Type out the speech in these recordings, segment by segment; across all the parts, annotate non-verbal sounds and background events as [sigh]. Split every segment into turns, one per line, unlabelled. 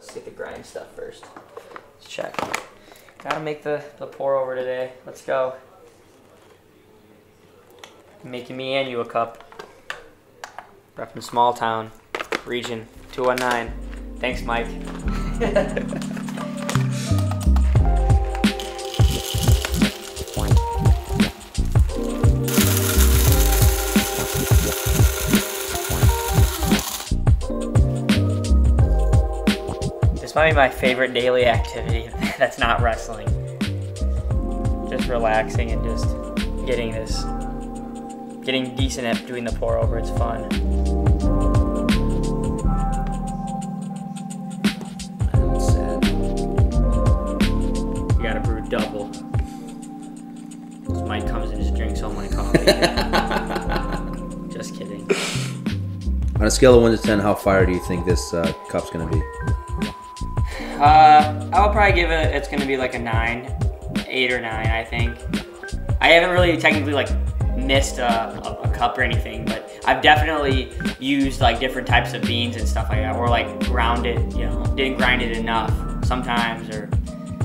Let's get the grind stuff first. Let's check. Gotta make the, the pour over today. Let's go. Making me and you a cup. Repping small town, region 219. Thanks, Mike. [laughs] This might be my favorite daily activity [laughs] that's not wrestling. Just relaxing and just getting this, getting decent at doing the pour over. It's fun. You gotta brew double. So Mike comes and just drinks all my coffee. [laughs] just kidding.
On a scale of one to ten, how fire do you think this uh, cup's gonna be?
Uh, I will probably give it. It's gonna be like a nine, eight or nine. I think. I haven't really technically like missed a, a, a cup or anything, but I've definitely used like different types of beans and stuff like that, or like ground it. You know, didn't grind it enough sometimes, or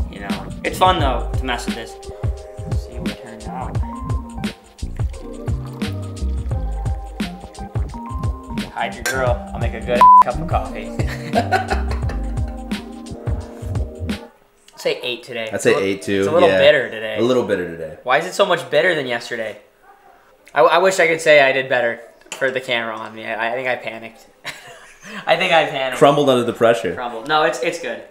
you know, it's fun though to mess with this. Let's see what out. Hide your girl. I'll make a good cup of coffee. [laughs] say eight today.
I'd say
It's a li-
eight too.
It's a little
yeah.
bitter today.
A little bitter today.
Why is it so much better than yesterday? I, I wish I could say I did better for the camera on me. I, I think I panicked. [laughs] I think I panicked.
Crumbled under the pressure.
Crumbled. No, it's it's good.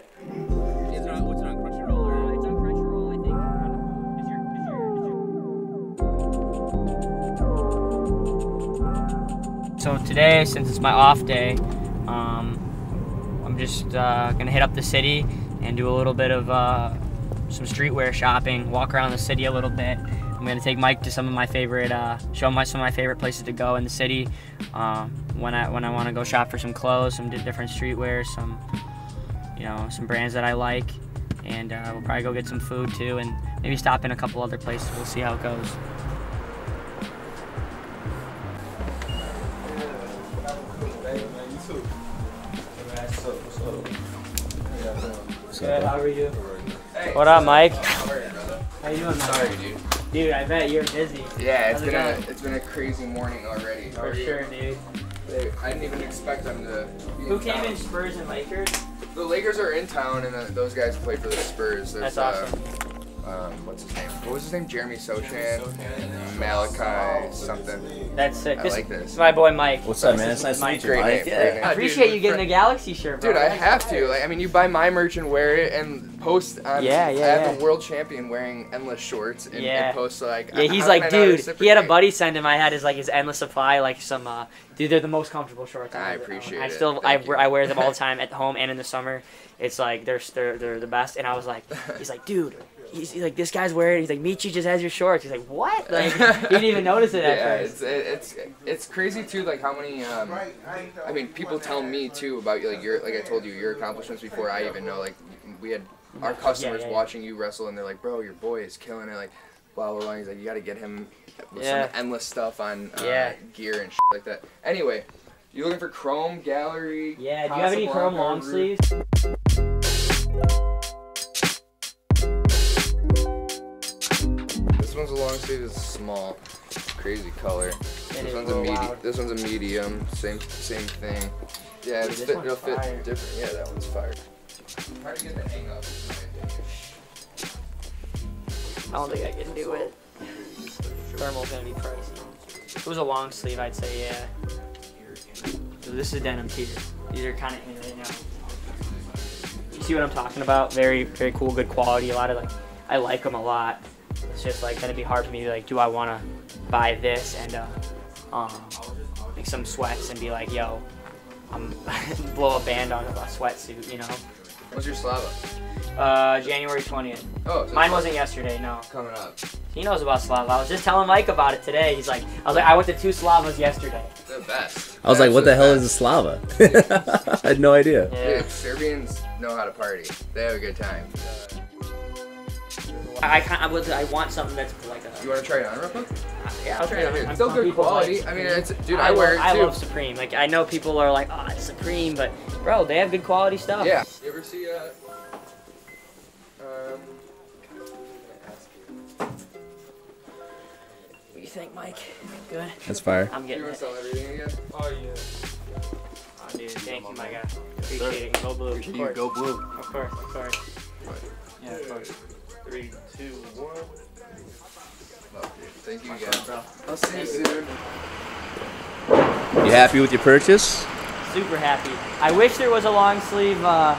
So today, since it's my off day, um, I'm just uh, gonna hit up the city and do a little bit of uh, some streetwear shopping, walk around the city a little bit. I'm gonna take Mike to some of my favorite, uh, show him some of my favorite places to go in the city um, when I when I want to go shop for some clothes, some different streetwear, some you know some brands that I like, and uh, we'll probably go get some food too, and maybe stop in a couple other places. We'll see how it goes. Good. How are you? What up, Mike? How you doing,
Sorry, dude.
Dude, I bet you're busy.
Yeah, it's
How's it
been a
going?
it's been a crazy morning already. How
For
are you?
sure, dude.
They- I didn't even expect them to. Be
Who
in
came
town.
in Spurs and Lakers?
The Lakers are in town, and uh, those guys play for the Spurs. There's,
That's awesome.
Uh, um, what's his name? What was his name? Jeremy Sochan, Malaki something.
That's sick.
I
this,
like this.
this is my boy Mike.
What's up, man? It's nice to meet you,
Great
Mike.
name,
Yeah.
I appreciate
dude,
you getting
fr-
the [laughs] Galaxy shirt, bro.
Dude, I have to. Like, I mean, you buy my merch and wear it, and post on.
Yeah, yeah,
I have
yeah.
the world champion wearing endless shorts, and,
Yeah.
and post like.
Yeah, he's like,
can I not
dude. He had a buddy send him. I had his like his endless supply, like some. uh Dude, they're the most comfortable shorts.
I
I've ever owned.
appreciate
I
it.
still, I,
Thank
wear- I wear them all the [laughs] time at home and in the summer. It's like they're they're they're the best. And I was like, [laughs] he's like, dude. He's, he's like, this guy's wearing. He's like, Michi just has your shorts. He's like, what? [laughs] Like, he didn't even notice it at
yeah,
first.
it's it's it's crazy too. Like how many. Um, I mean, people tell me too about like your like I told you your accomplishments before I even know. Like we had our customers
yeah, yeah.
watching you wrestle, and they're like, "Bro, your boy is killing it." Like, blah blah blah. He's like, "You got to get him some endless stuff on uh,
Yeah.
gear and shit like that." Anyway, you looking for Chrome Gallery?
Yeah. Do you have any chrome long sleeves?
This one's a. This is small. Crazy color.
It
This one's
a
medium. This one's a medium. Same same thing. Yeah,
Dude,
fit, it'll fit
fire.
different. Yeah, that one's fire. Hard to get the hang of. in.
I don't think I can do it. Thermal's gonna be pricey. If it was a long sleeve, I'd say yeah. So this is denim tee. These are kind of in right now. You see what I'm talking about? Very, very cool, good quality. A lot of like, I like them a lot. It's just like gonna be hard for me to like, do I want to buy this and uh, um, like some sweats and be like, yo, I'm [laughs] blow a band on a sweatsuit, you know?
What's your Slava?
Uh, January 20th.
Oh, so
Mine wasn't yesterday, no.
coming up.
He knows about Slava. I was just telling Mike about it today. He's like, I was like, I went to two Slavas yesterday.
The best.
I was like, what the hell is a. Slava? [laughs] I had no idea.
Yeah.
Dude, Serbians know how to party. They have a good time.
I kind I was I want something that's like a
You want to try it on real quick?
yeah I'll try it.
It's
on.
still good quality.
like-
I mean, it's dude.
I,
I, wear
love,
it
I
too.
love Supreme. Like I know people are like, oh, it's Supreme, but bro, they have good quality stuff.
Yeah. You ever see uh? Um.
What do you think, Mike? Good.
That's fire.
I'm
You
getting
want to
it.
sell everything again?
Oh yeah.
Oh, dude, thank you, my guy. Appreciate it. Go blue. Of course.
Go blue.
Of course. Of course.
Yeah. Three, two, one.
Thank you again.
Bro.
I'll see you soon.
You happy with your purchase?
Super happy. I wish there was a long sleeve. Uh,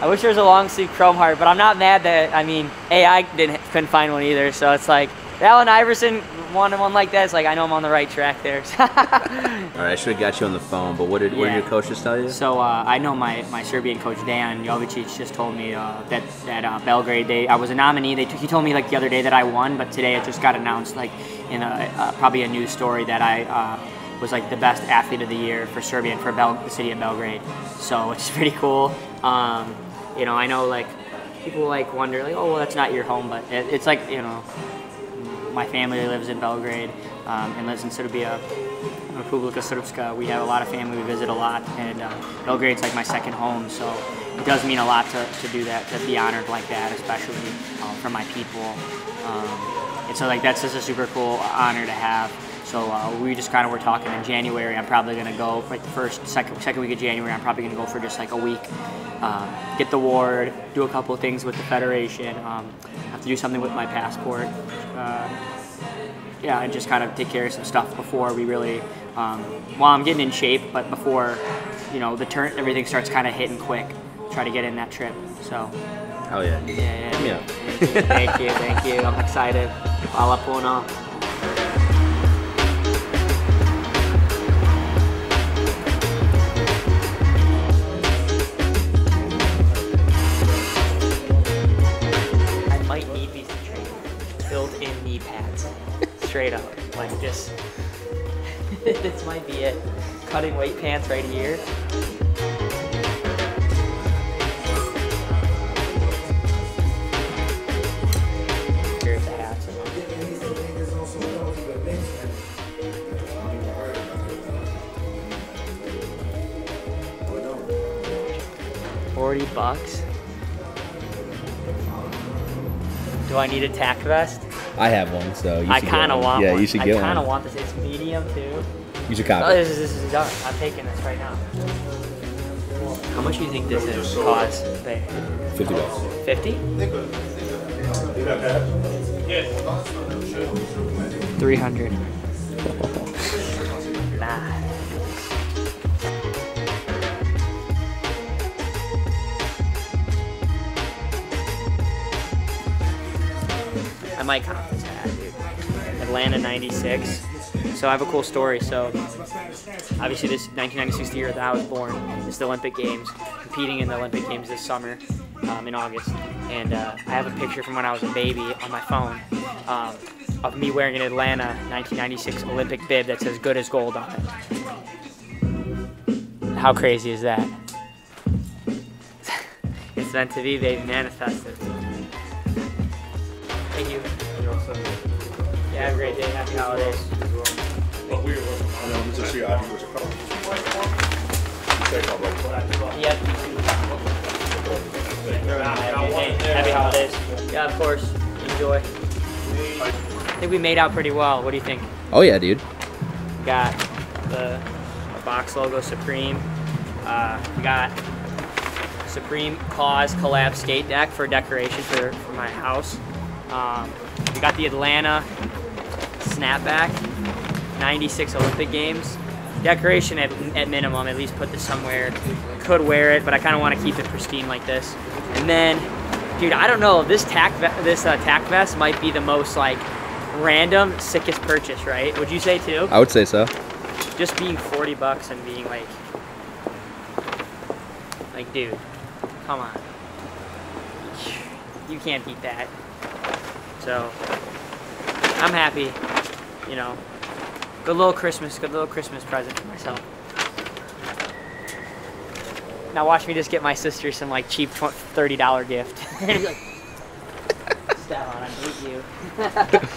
I wish there was a long sleeve Chrome Heart, but I'm not mad that. I mean, AI didn't couldn't find one either. So it's like Allen Iverson wanted one like that. It's like I know I'm on the right track there. [laughs]
All right, I should have got you on the phone, but what did what
Yeah.
did your coaches tell you?
So uh, I know my, my Serbian coach Dan Jovicic just told me uh, that that uh, Belgrade they I was a nominee. They he told me like the other day that I won, but today it just got announced like in a uh, probably a news story that I uh, was like the best athlete of the year for Serbia and for Bel- the city of Belgrade. So [laughs] it's pretty cool. Um, you know I know like people like wonder like oh well that's not your home, but it, it's like you know my family lives in Belgrade um, and lives in Serbia. Republika Srpska. We have a lot of family. We visit a lot, and uh, Belgrade's like my second home. So it does mean a lot to, to do that, to be honored like that, especially um, for my people. Um, and so like that's just a super cool honor to have. So uh, we just kind of were talking in January. I'm probably gonna go like the first second second week of January. I'm probably gonna go for just like a week, um, get the award, do a couple of things with the federation. Um, have to do something with my passport. Uh, yeah, and just kind of take care of some stuff before we really, um, while I'm getting in shape, but before, you know, the turn, everything starts kind of hitting quick. Try to get in that trip. So,
Hell yeah.
yeah, yeah.
Yeah.
thank you, thank you. I'm excited. Hvala puno. I Pads. [laughs] Straight up. Like just [laughs] this might be it. Cutting weight pants right here. Forty bucks. Do I need a tack vest?
I have one, so you
I kind of
one.
want
yeah,
one.
you should get I
kind of
one.
want this. It's medium too.
You should
Oh,
copy.
this is, this is done. I'm taking this right now. How much do you think this is cost? Babe?
Fifty bucks.
50? 300. Nah. Might this hat. Atlanta 96. So I have a cool story. So obviously this 1996 year that I was born. It's the Olympic Games. Competing in the Olympic Games this summer um, in August. And uh, I have a picture from when I was a baby on my phone um, of me wearing an Atlanta 1996 Olympic bib that says "Good as Gold" on it. How crazy is that? [laughs] it's meant to be, baby. Manifested. Have a great day. Happy holidays. Yep. Happy holidays. Yeah, of course. Enjoy. I think we made out pretty well. What do you think?
Oh yeah, dude.
Got the box logo Supreme. Uh, got Supreme KAWS Collab skate deck for decoration for, for my house. Um, we got the Atlanta snapback, 96 Olympic Games. Decoration at, at minimum, at least put this somewhere. Could wear it, but I kind of want to keep it pristine like this. And then, dude, I don't know. This tack this uh, tack vest might be the most like random sickest purchase, right? Would you say too?
I would say so.
just being 40 bucks and being like like dude come on you can't beat that so i'm happy you know good little christmas good little christmas present for myself now watch me just get my sister some like cheap $30 gift [laughs] [laughs] I hate you. [laughs]